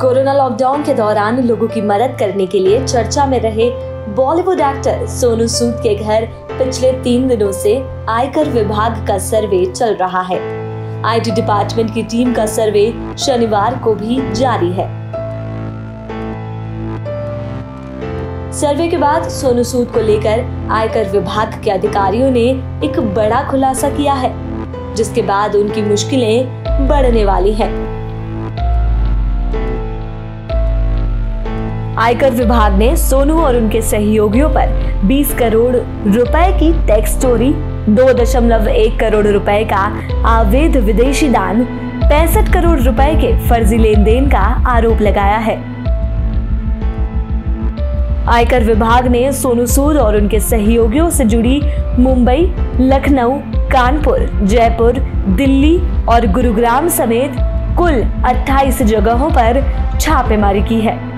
Corona lockdown के दौरान लोगों की मदद करने के लिए चर्चा में रहे बॉलीवुड एक्टर सोनू सूद के घर पिछले तीन दिनों से आयकर विभाग का सर्वे चल रहा है आईटी डिपार्टमेंट की टीम का सर्वे शनिवार को भी जारी है सर्वे के बाद सोनू सूद को लेकर आयकर विभाग के अधिकारियों ने एक बड़ा खुलासा किया है, जिसके बाद उनकी मुश्किलें बढ़ने वाली हैं। आयकर विभाग ने सोनू और उनके सहयोगियों पर 20 करोड़ रुपए की टैक्स चोरी 2.1 करोड़ रुपए का अवैध विदेशी दान, पैंसठ करोड़ रुपए के फर्जी लेन देन का आरोप लगाया है। आयकर विभाग ने सोनू सूद और उनके सहयोगियों से जुड़ी मुंबई, लखनऊ, कानपुर, जयपुर, दिल्ली और गुरुग्राम समेत कुल 28 जगहों पर छापेमारी की है।